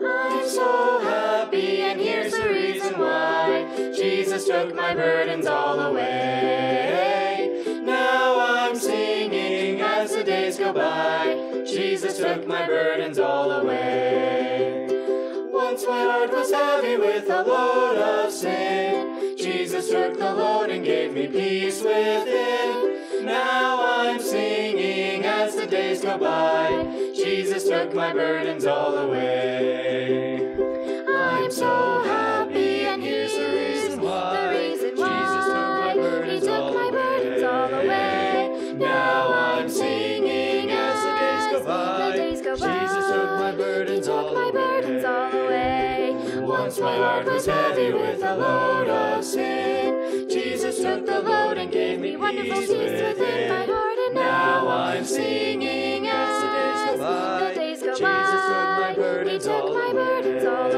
I'm so happy, and here's the reason why. Jesus took my burdens all away. Now I'm singing as the days go by. Jesus took my burdens all away. Once my heart was heavy with a load of sin. Jesus took the load and gave me peace within. As the days go by. Jesus took my burdens all away. I'm so happy, and here's the reason why. The reason Jesus took my why burdens He took all my burdens all away. Now I'm singing as the days go by. The days go by. Jesus took my burdens all my burdens all away. Once my heart was heavy with a load of sin. Jesus took the load and gave me Wonderful peace peace within it's all